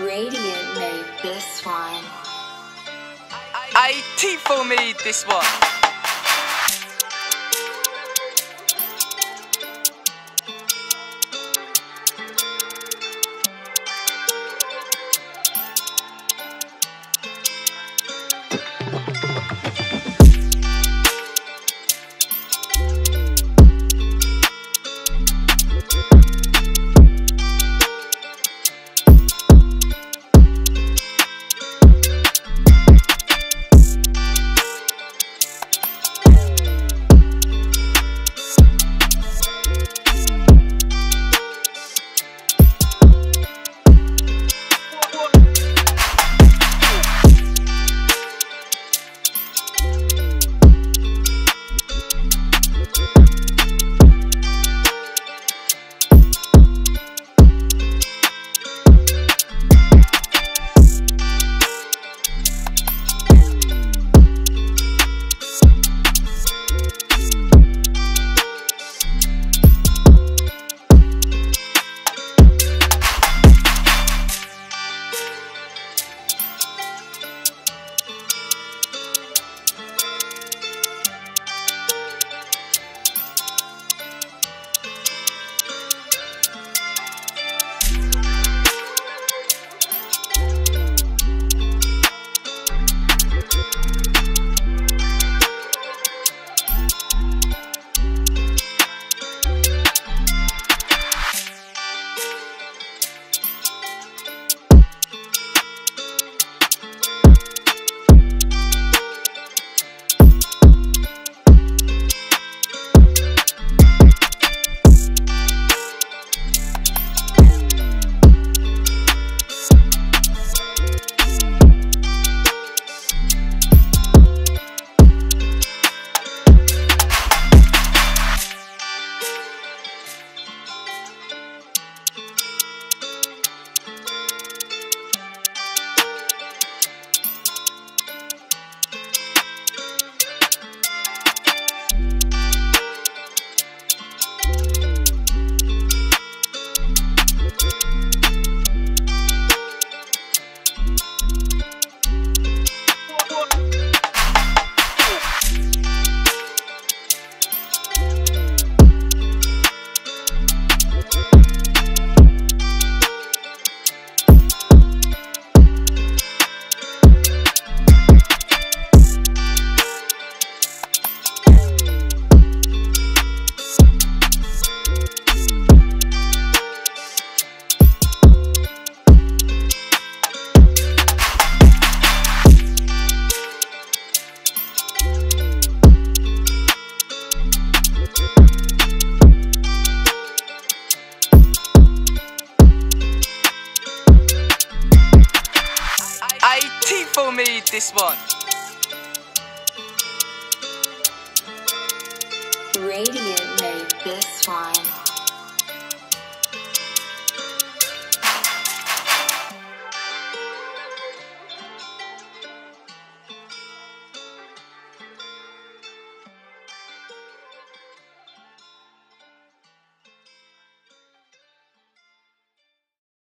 Radiant made this one. I Tifo made this one. I Tifo made this one. Radiant made this one.